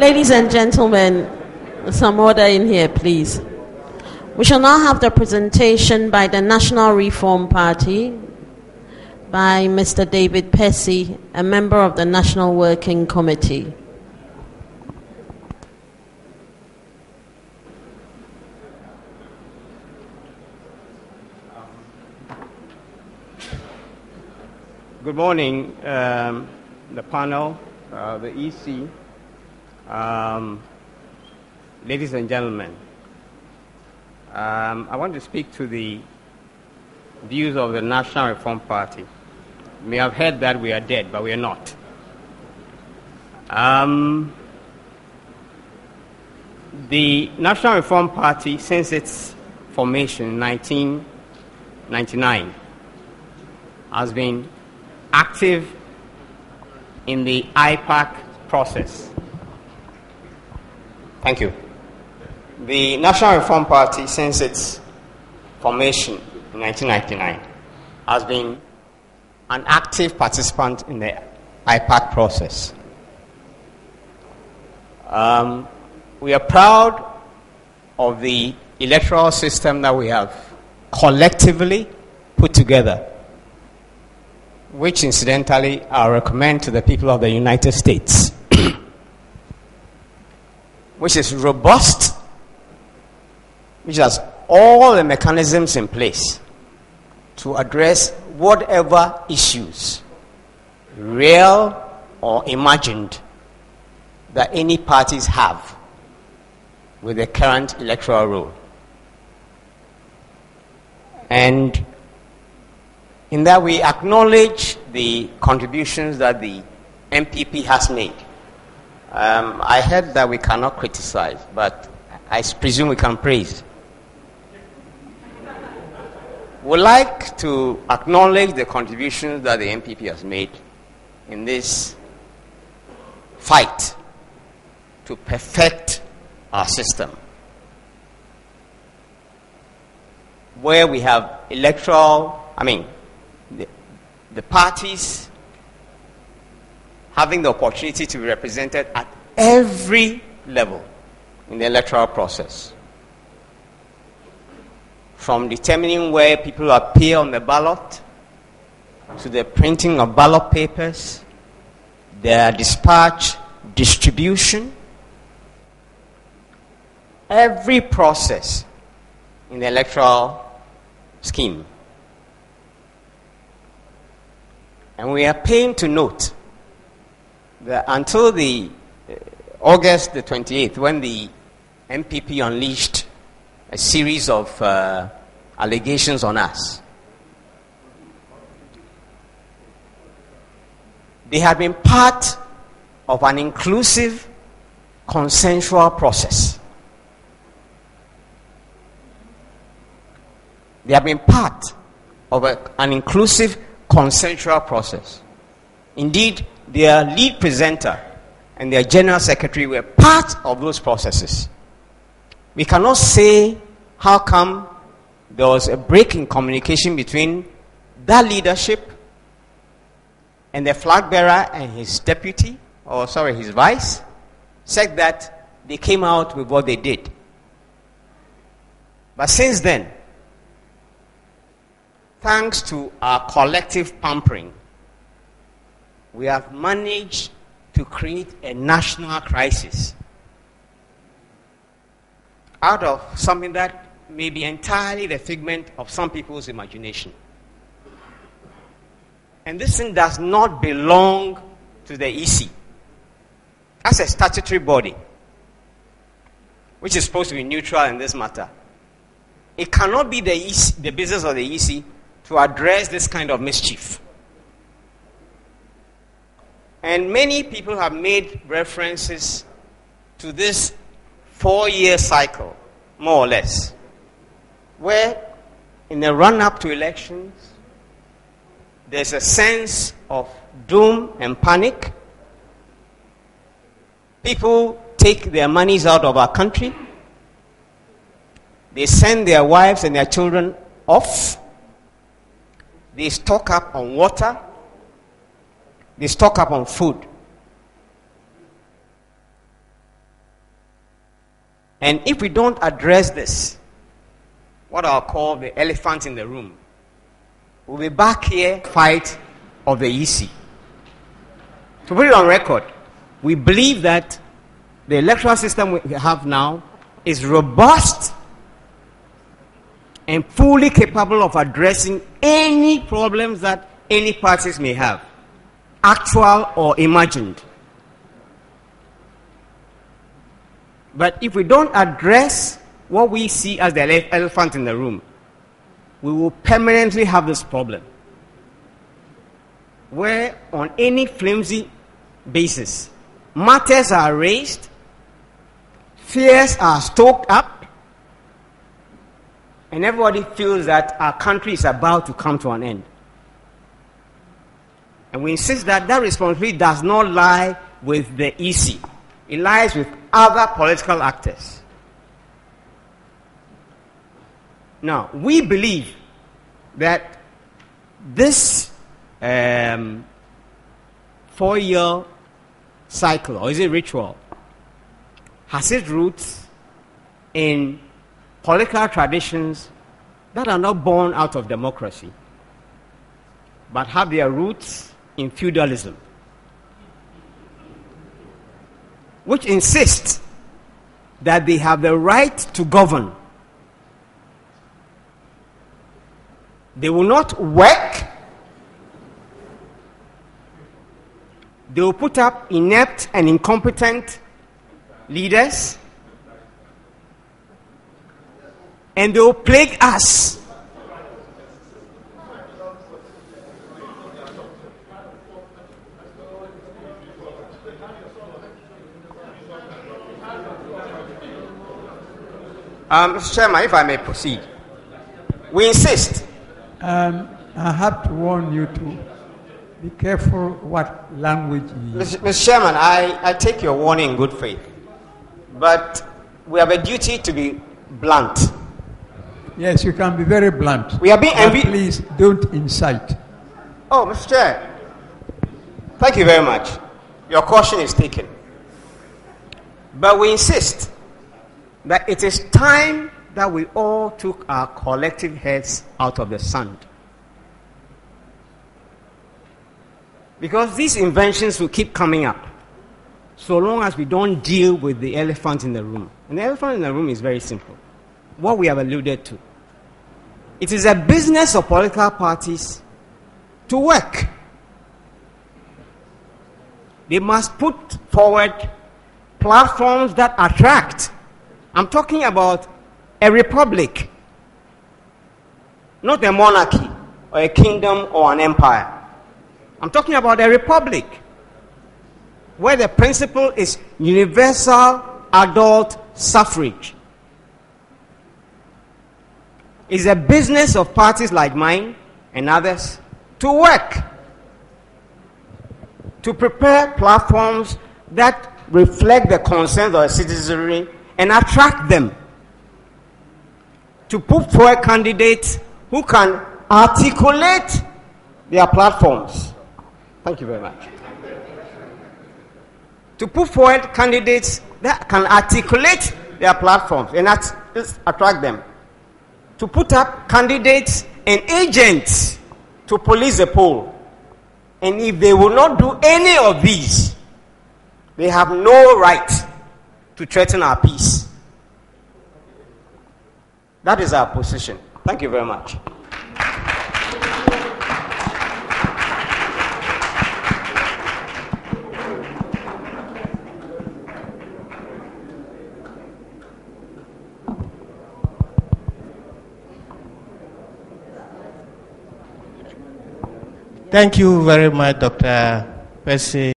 Ladies and gentlemen, some order in here, please. We shall now have the presentation by the National Reform Party by Mr. David Percy, a member of the National Working Committee. Good morning, um, the panel, uh, the EC, um, ladies and gentlemen. Um, I want to speak to the views of the National Reform Party. You may have heard that we are dead, but we are not. Um, the National Reform Party, since its formation in 1999, has been active in the IPAC process. Thank you. The National Reform Party, since its formation in 1999, has been an active participant in the IPAC process. Um, we are proud of the electoral system that we have collectively put together which incidentally I recommend to the people of the United States, which is robust, which has all the mechanisms in place to address whatever issues, real or imagined, that any parties have with the current electoral rule. And in that we acknowledge the contributions that the NPP has made. Um, I heard that we cannot criticize, but I presume we can praise. We'd like to acknowledge the contributions that the NPP has made in this fight to perfect our system. Where we have electoral, I mean, the, the parties having the opportunity to be represented at every level in the electoral process. From determining where people appear on the ballot, to the printing of ballot papers, their dispatch, distribution, every process in the electoral scheme And we are pained to note that until the uh, August the 28th, when the NPP unleashed a series of uh, allegations on us, they had been part of an inclusive, consensual process. They have been part of a, an inclusive, consensual process. Indeed, their lead presenter and their general secretary were part of those processes. We cannot say how come there was a break in communication between that leadership and the flag bearer and his deputy, or sorry, his vice, said that they came out with what they did. But since then, thanks to our collective pampering, we have managed to create a national crisis out of something that may be entirely the figment of some people's imagination. And this thing does not belong to the EC. As a statutory body, which is supposed to be neutral in this matter, it cannot be the, EC, the business of the EC to address this kind of mischief. And many people have made references to this four year cycle, more or less, where in the run up to elections, there's a sense of doom and panic. People take their monies out of our country. They send their wives and their children off. They stock up on water. They stock up on food. And if we don't address this, what I'll call the elephant in the room, we'll be back here fight of the EC. To put it on record, we believe that the electoral system we have now is robust and fully capable of addressing any problems that any parties may have, actual or imagined. But if we don't address what we see as the elephant in the room, we will permanently have this problem. Where, on any flimsy basis, matters are raised, fears are stoked up, and everybody feels that our country is about to come to an end. And we insist that that responsibility does not lie with the EC, it lies with other political actors. Now, we believe that this um, four year cycle, or is it ritual, has its roots in political traditions that are not born out of democracy, but have their roots in feudalism, which insists that they have the right to govern. They will not work. They will put up inept and incompetent leaders. And they will plague us. Um, Mr. Chairman, if I may proceed, we insist. Um, I have to warn you to be careful what language you use. Mr. Mr. Chairman, I, I take your warning in good faith. But we have a duty to be blunt. Yes, you can be very blunt. We are being but Please don't incite. Oh, Mr. Chair. Thank you very much. Your caution is taken. But we insist that it is time that we all took our collective heads out of the sand. Because these inventions will keep coming up so long as we don't deal with the elephant in the room. And the elephant in the room is very simple. What we have alluded to. It is a business of political parties to work. They must put forward platforms that attract. I'm talking about a republic, not a monarchy or a kingdom or an empire. I'm talking about a republic where the principle is universal adult suffrage. It's a business of parties like mine and others to work, to prepare platforms that reflect the concerns of the citizenry and attract them, to put forward candidates who can articulate their platforms. Thank you very much. To put forward candidates that can articulate their platforms and at- attract them. To put up candidates and agents to police the poll. And if they will not do any of these, they have no right to threaten our peace. That is our position. Thank you very much. Thank you very much, Dr. Percy.